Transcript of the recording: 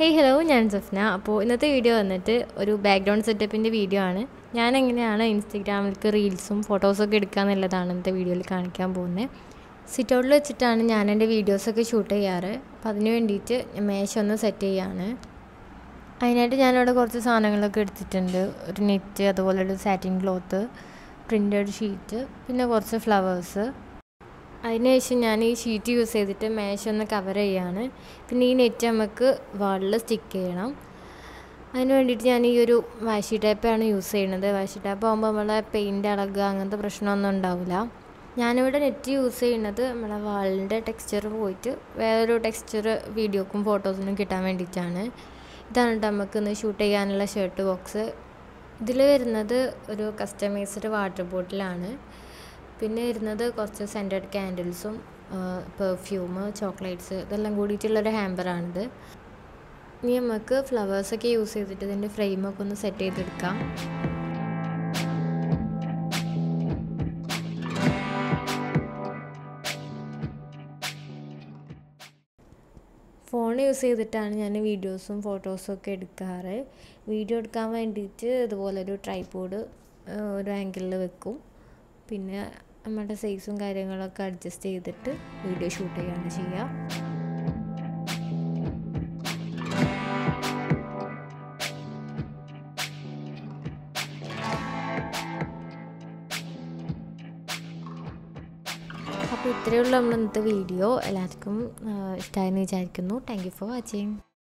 Hey hello ഞാൻ സ്വപ്ന അപ്പോൾ ഇന്നത്തെ വീഡിയോ വന്നിട്ട് ഒരു ബാക്ക്ഗ്രൗണ്ട് സെറ്റപ്പിന്റെ വീഡിയോ ആണ്. ഞാൻ എങ്ങനെയാണ് ഇൻസ്റ്റഗ്രാമിലേക്ക് റീൽസും ഫോട്ടോസൊക്കെ എടുക്കുക എന്നുള്ളതാണ് ഇന്നത്തെ വീഡിയോയിൽ കാണിക്കാൻ പോകുന്നത് സിറ്റ് ഔട്ടിൽ വെച്ചിട്ടാണ് ഞാൻ എന്റെ വീഡിയോസൊക്കെ ഷൂട്ട് ചെയ്യാറ്. അപ്പോൾ അതിന് വേണ്ടിയിട്ട് മേശ ഒന്ന് സെറ്റ് ചെയ്യാണ്. അതിനായിട്ട് ഞാനിവിടെ കുറച്ച് സാധനങ്ങളൊക്കെ എടുത്തിട്ടുണ്ട്. ഒരു നെറ്റ് അതുപോലെ ഒരു സാറ്റിൻ ക്ലോത്ത് പ്രിന്റഡ് ഷീറ്റ് പിന്നെ കുറച്ച് ഫ്ലവേഴ്സ് അതിനുശേഷം ഞാൻ ഈ ഷീറ്റ് യൂസ് ചെയ്തിട്ട് മേശ ഒന്ന് കവർ ചെയ്യാണ്. പിന്നെ ഈ നെറ്റ് നമുക്ക് വാളിൽ സ്റ്റിക്ക് ചെയ്യണം. അതിന് വേണ്ടിയിട്ട് ഞാൻ ഈ ഒരു വാഷി ടൈപ്പാണ് യൂസ് ചെയ്യുന്നത്. വാഷി ടൈപ്പ് ആകുമ്പോൾ നമ്മളെ പെയിന്റ് ഇളകുക അങ്ങനത്തെ പ്രശ്നമൊന്നും ഉണ്ടാവില്ല. ഞാനിവിടെ നെറ്റ് യൂസ് ചെയ്യുന്നത് നമ്മളെ വാളിന്റെ ടെക്സ്ചർ പോയിട്ട് വേറൊരു ടെക്സ്ചർ വീഡിയോക്കും ഫോട്ടോസിനും കിട്ടാൻ വേണ്ടിയിട്ടാണ്. ഇതാണ് നമുക്ക് ഇന്ന് ഷൂട്ട് ചെയ്യാനുള്ള ഷർട്ട് ബോക്സ് ഇതിൽ വരുന്നത് ഒരു കസ്റ്റമൈസ്ഡ് വാട്ടർ ബോട്ടിലാണ് പിന്നെ വരുന്നത് കുറച്ച് സെന്റഡ് ക്യാൻഡിൽസും പെർഫ്യൂം ചോക്ലേറ്റ്സ് ഇതെല്ലാം കൂടിയിട്ടുള്ളൊരു ഹാമ്പറാണിത് ഇനി നമുക്ക് ഫ്ലവേഴ്സൊക്കെ യൂസ് ചെയ്തിട്ട് ഇതിന്റെ ഫ്രെയിമൊക്കെ ഒന്ന് സെറ്റ് ചെയ്തെടുക്കാം. ഫോൺ യൂസ് ചെയ്തിട്ടാണ് ഞാൻ വീഡിയോസും ഫോട്ടോസും ഒക്കെ എടുക്കാറ്. വീഡിയോ എടുക്കാൻ വേണ്ടിയിട്ട് ഇതുപോലൊരു ട്രൈപോഡ് ഒരു ആംഗിളിൽ വെക്കും. പിന്നെ നമ്മുടെ സൈസും കാര്യങ്ങളൊക്കെ അഡ്ജസ്റ്റ് ചെയ്തിട്ട് വീഡിയോ ഷൂട്ട് ചെയ്യുകയാണ് ചെയ്യുക. അപ്പോൾ ഇത്രയുള്ള നമ്മൾ ഇന്നത്തെ വീഡിയോ എല്ലാവർക്കും ഇഷ്ടമായെന്ന് വിചാരിക്കുന്നു. Thank you for watching